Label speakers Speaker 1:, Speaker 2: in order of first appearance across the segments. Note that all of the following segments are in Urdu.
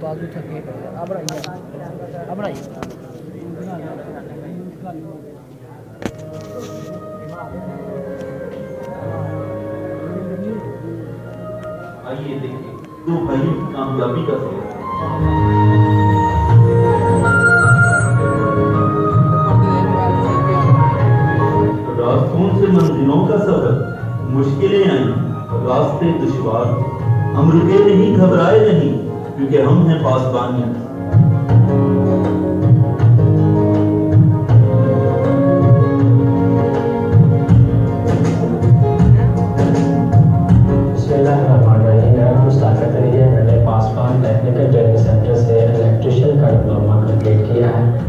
Speaker 1: بازو تھکے پڑے۔ اب بڑھائی اب بڑھائی
Speaker 2: آئیے دیکھیں۔ دو بھائیوں کی کامیابی کا سبب راستوں سے منزلوں کا سفر مشکلیں آئیں، راستے دشوار۔ ہم رکے نہیں، گھبرائے نہیں، کیونکہ ہم ہیں پاسبانی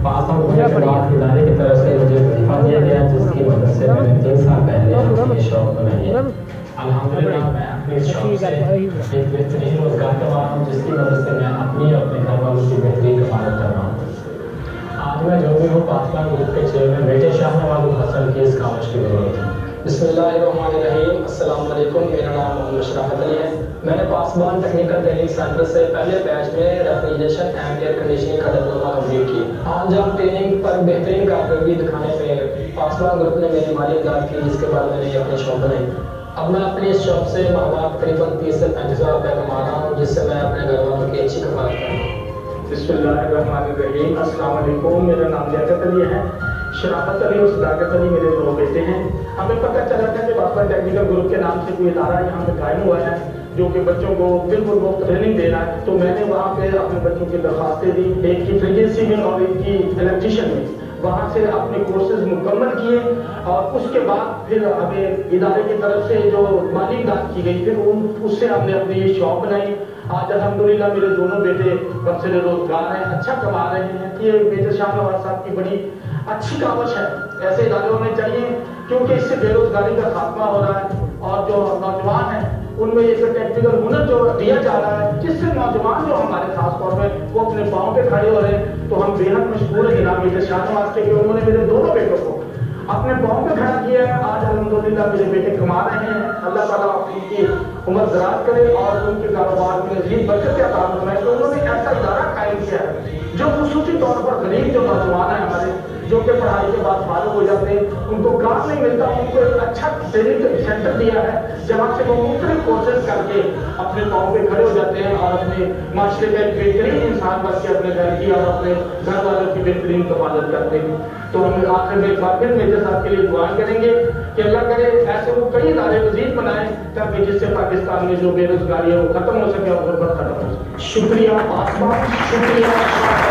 Speaker 3: کیا ہے پاسبان ہونے کے بعد ادارے کی طرف سے مجھے وظیفہ دیا گیا جس کی مدد سے میں نے تین سال پہلے اپنی شاپ بنائی ہے الحمدللہ میں اپنی اس شاپ سے ایک بہترین روزگار کما رہا ہوں جس کی مدد سے میں اپنی اور اپنے گھر والوں کی بہترین کمائی کر رہا ہوں آج میں جو بھی ہوں پاسبان گروپ کے چیئرمین بیٹے شاہ نواز حسن کی اس کاوش کی ضرورت ہے بسم اللہ الرحمن الرحیم السلام علیکم میرا نام محمد مشرافت علی ہے میں نے پاسبان ٹیکنیکل ٹریننگ سینٹر سے پہلے بیچ میں ریفریجریشن اینڈ ایئر کنڈیشننگ کا ڈپلوما کمپلیٹ کیا آج ہم ٹریننگ پر بہترین کارکردگی دکھانے پہ پاسبان گروپ نے میری مالی امداد کی، جس کے بعد میں نے اپنی شاپ بنائی۔ اب میں اپنی اس شاپ سے ماہوار تقریباً تیس سے پینتیس ہزار روپے کما رہا ہوں، جس سے میں اپنے گھر والوں کی اچھی کفالت کر رہا ہوں
Speaker 4: بسم اللہ الرحمن الرحیم۔ السلام علیکم، میرا نام لیاقت علی ہے۔ شرافت علی اور صداقت علی میرے دو بیٹے ہیں۔ ہمیں پتہ چلا تھا کہ باسپا ٹیکنیکل گروپ کے نام سے کوئی ادارہ یہاں پہ قائم ہوا ہے۔ جو کہ بچوں کو بالکل وقت ٹریننگ دے رہا ہے، تو میں نے وہاں پہ اپنے بچوں کی درخواستیں دی، ایک کی فریجنسی میں اور ایک کی الیکٹریشین میں۔ وہاں سے اپنے کورسز مکمل کیے اور اس کے بعد پھر ہمیں ادارے کی طرف سے جو مالی امداد کی گئی، پھر ان اس سے ہم نے اپنی یہ شاپ بنائی۔ آج الحمدللہ میرے دونوں بیٹے برسر روزگار ہیں اچھا کما رہے ہیں۔ یہ میجر شاہ نواز صاحب کی بڑی اچھی کاوش ہے۔ ایسے ادارے ہونے چاہیے کیونکہ اس سے بے روزگاری کا خاتمہ ہو رہا ہے اور جو نوجوان ہیں ان میں یہ ٹیکنیکل ہنر جو دیا جا رہا ہے، جس سے نوجوان جو ہمارے خاص طور پہ وہ اپنے پاؤں پہ کھڑے ہو رہے ہیں، تو ہم بے حد مشہور ہیں جناب میجر شاہ نواز کے، کہ انہوں نے میرے دونوں بیٹوں کو اپنے پاؤں پہ کھڑا کیا ہے۔ آج الحمدللہ میرے بیٹے کما رہے ہیں۔ اللہ تعالیٰ ان کی عمر دراز کرے اور ان کے کاروبار میں مزید برکت کا کام فرمائے۔ تو انہوں نے ایسا ادارہ قائم کیا ہے، جو خصوصی طور پر غریب جو نوجوان ہیں ہمارے جو کہ پڑھائی کے بعد فارغ ہو جاتے ہیں، ان کو کام نہیں ملتا، ان کو ایک اچھا ٹریننگ سینٹر دیا ہے، جہاں سے وہ مختلف کورسز کر کے اپنے پاؤں پہ کھڑے ہو جاتے ہیں اور اپنے معاشرے کا ایک بہترین انسان بن کے اپنے گھر کی اور اپنے گھر والوں کی بہترین حفاظت کرتے ہیں۔ تو ہم آخر میں ایک بار پھر میجر صاحب کے لیے دعائیں کریں گے کہ اللہ کرے ایسے وہ کئی ادارے مزید بنائیں تاکہ جس سے پاکستان میں جو بے روزگاری ہے وہ ختم ہو سکے اور غربت ختم ہو سکے۔ شکریہ پاسبان شکریہ۔